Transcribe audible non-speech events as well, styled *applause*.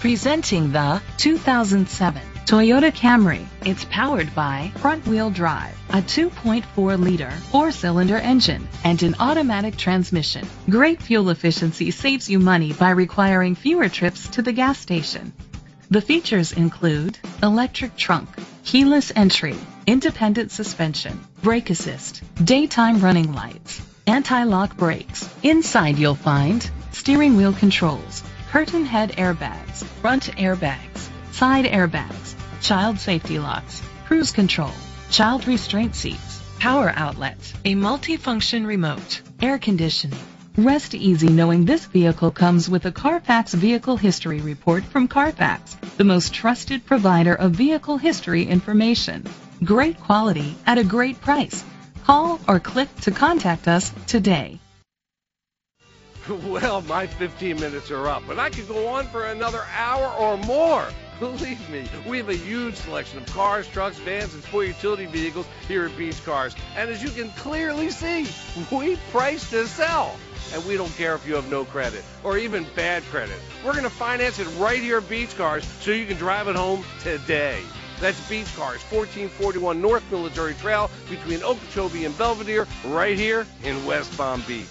Presenting the 2007 Toyota Camry. It's powered by front-wheel drive, a 2.4-liter four-cylinder engine, and an automatic transmission. Great fuel efficiency saves you money by requiring fewer trips to the gas station. The features include electric trunk, keyless entry, independent suspension, brake assist, daytime running lights, anti-lock brakes. Inside you'll find steering wheel controls, curtain head airbags, front airbags, side airbags, child safety locks, cruise control, child restraint seats, power outlets, a multifunction remote, air conditioning. Rest easy knowing this vehicle comes with a Carfax Vehicle History Report from Carfax, the most trusted provider of vehicle history information. Great quality at a great price. Call or click to contact us today. *laughs* Well, my 15 minutes are up, but I could go on for another hour or more. *laughs* Believe me, we have a huge selection of cars, trucks, vans, and sport utility vehicles here at Beach Cars. And as you can clearly see, *laughs* we price to sell. And we don't care if you have no credit or even bad credit. We're going to finance it right here at Beach Cars so you can drive it home today. That's Beach Cars, 1441 North Military Trail between Okeechobee and Belvedere, right here in West Palm Beach.